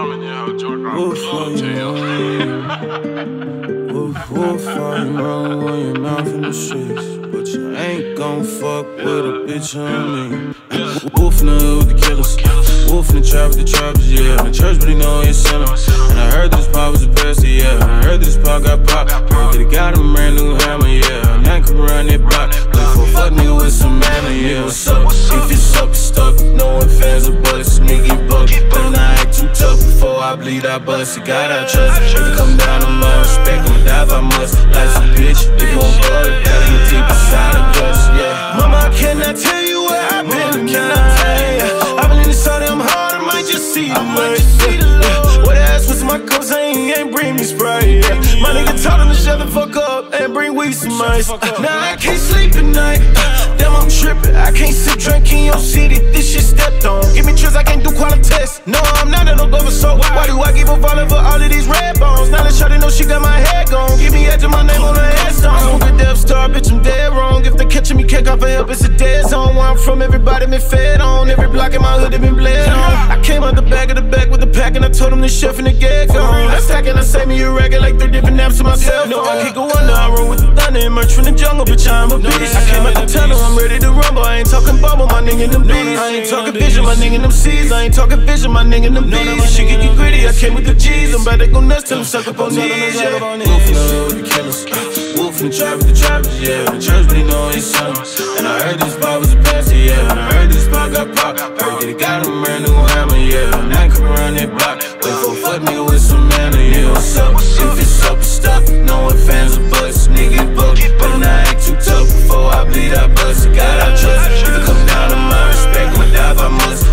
Some in there, Jordan. Wolf, Love you tail. Wolf, wolf, I know on your mouth in the streets. But you ain't gon' fuck with a bitch on me. Wolf in the hood with the killers. Wolf in the trap with the trappers, yeah. In the church, but he know he a sinner. And I heard that his pop was the best, yeah. I heard that his pop got pop. Heard that he got a brand new bleed, I bust. You got I trust. If it come down to my respect, I'ma die if I must. Life's a bitch, if you want blood, gotta get deep inside the guts, yeah. Mama, I cannot tell you where I've been tonight. I've been in the sun, I'm hard, I might just see the light. What ass was my cups, I ain't, ain't bring me Sprite. Yeah. My nigga told him to shut the fuck up and bring weed some ice. Now I can't sleep at night. Damn, I'm tripping. I can't sit drunk in your city. This shit stepped on. Give me trips, I can't do quality tests. No, I'm not bitch, I'm dead wrong. If they catching me, kick off a help, it's a dead zone. Where I'm from, everybody been fed on. Every block in my hood, they been bled on. I came out the back of the back with the pack and I told them the chef and the get gone. I stack and I save me a record like three different apps to myself. No, I can't go under. I roll with the thunder merch from the jungle, bitch, I'm a beast. I came out the tunnel, I'm ready to rumble. I ain't talking bubble, my nigga, them bees. I ain't talking vision, my nigga, them C's. I ain't talking vision, my nigga, them bees. Shit get you gritty, I came with the G's. I'm about to go nuts till them suck up on these. Yeah from traffic to traffic, yeah. The church be knowing something. And I heard this spot was a pastor, yeah. And I heard this spot got popped. Heard that it got a brand new hammer, yeah. And I come around that block. Wait for fuck me with some manner, yeah. What's up? If it's up, it's stuff. No one fans of bus, nigga, buck. But I act too tough before I bleed, I bust. God, I trust. If it come down to my respect, I'ma die I must.